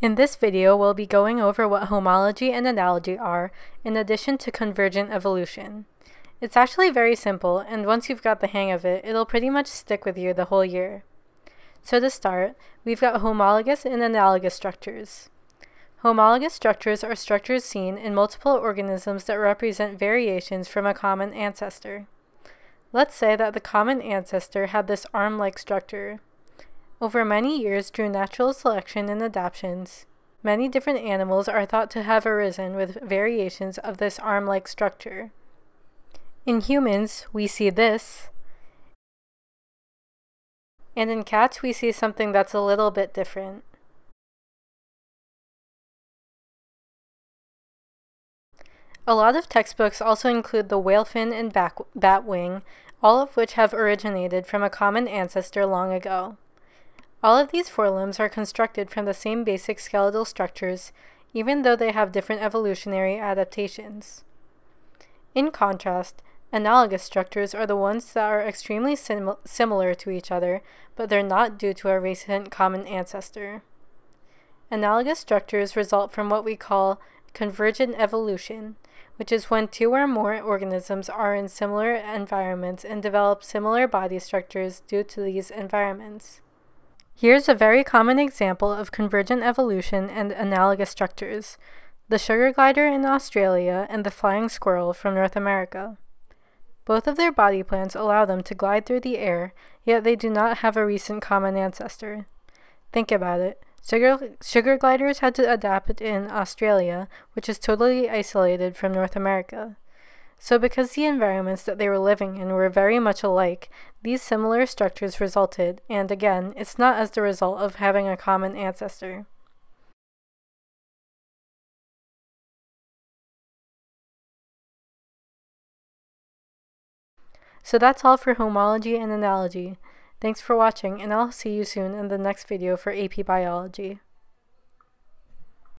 In this video, we'll be going over what homology and analogy are, in addition to convergent evolution. It's actually very simple, and once you've got the hang of it, it'll pretty much stick with you the whole year. So to start, we've got homologous and analogous structures. Homologous structures are structures seen in multiple organisms that represent variations from a common ancestor. Let's say that the common ancestor had this arm-like structure. Over many years through natural selection and adaptations, many different animals are thought to have arisen with variations of this arm-like structure. In humans, we see this, and in cats we see something that's a little bit different. A lot of textbooks also include the whale fin and bat wing, all of which have originated from a common ancestor long ago. All of these forelimbs are constructed from the same basic skeletal structures, even though they have different evolutionary adaptations. In contrast, analogous structures are the ones that are extremely sim similar to each other, but they're not due to a recent common ancestor. Analogous structures result from what we call convergent evolution, which is when two or more organisms are in similar environments and develop similar body structures due to these environments. Here's a very common example of convergent evolution and analogous structures, the sugar glider in Australia and the flying squirrel from North America. Both of their body plans allow them to glide through the air, yet they do not have a recent common ancestor. Think about it. Sugar, sugar gliders had to adapt in Australia, which is totally isolated from North America. So because the environments that they were living in were very much alike, these similar structures resulted, and again, it's not as the result of having a common ancestor. So that's all for homology and analogy. Thanks for watching, and I'll see you soon in the next video for AP Biology.